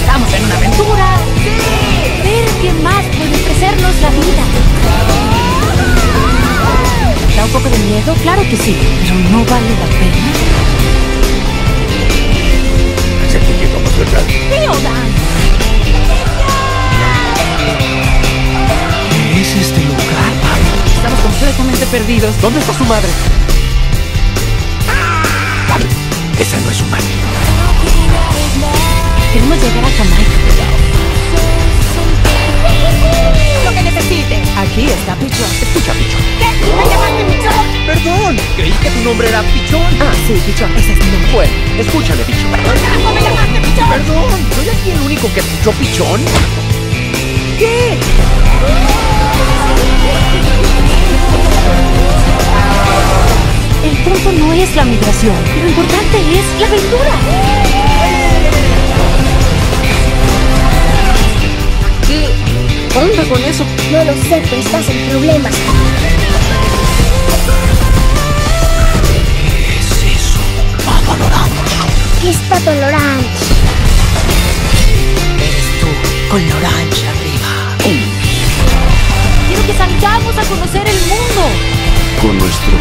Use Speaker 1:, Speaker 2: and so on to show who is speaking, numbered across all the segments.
Speaker 1: Estamos en una aventura. ¡Sí! Ver quién más puede ofrecernos la vida. ¿Da un poco de miedo? Claro que sí, pero no vale la pena.
Speaker 2: Ese más verdad.
Speaker 1: ¡Tío Dan!
Speaker 2: ¿Qué es este lugar, Pablo?
Speaker 1: Estamos completamente perdidos.
Speaker 2: ¿Dónde está su madre? ¡Ah! Esa no es su madre.
Speaker 1: Llegar a Jamaica. Lo que necesite. Aquí está Pichón. Escucha,
Speaker 2: Pichón. ¿Me
Speaker 1: llamaste Pichón?
Speaker 2: Perdón, creí que tu nombre era Pichón. Ah, sí, Pichón. Ese es mi nombre. Bueno, escúchame, Pichón. ¿Cómo me llamaste Pichón? Perdón,
Speaker 3: ¿soy aquí el único que escuchó Pichón? ¿Qué?
Speaker 1: El punto no es la migración. Lo importante es la aventura. Con eso?
Speaker 4: No lo sé, pero estás en problemas. ¿Qué es eso? Papa Lorange. ¿Qué es Pato Lorange? Eres tú, con la orange arriba.
Speaker 1: Quiero que salgamos a conocer el mundo.
Speaker 5: Con nuestro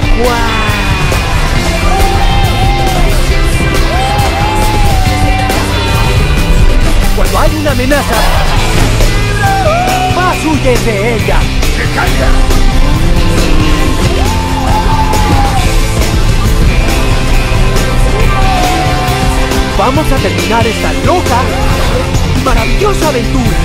Speaker 2: Cuando hay una amenaza, mientras de ella. Vamos a terminar esta loca y maravillosa aventura.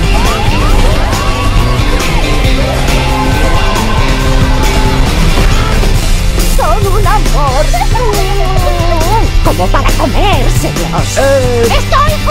Speaker 6: Son un amor. Como para comérselos.
Speaker 2: Eh.
Speaker 6: Estoy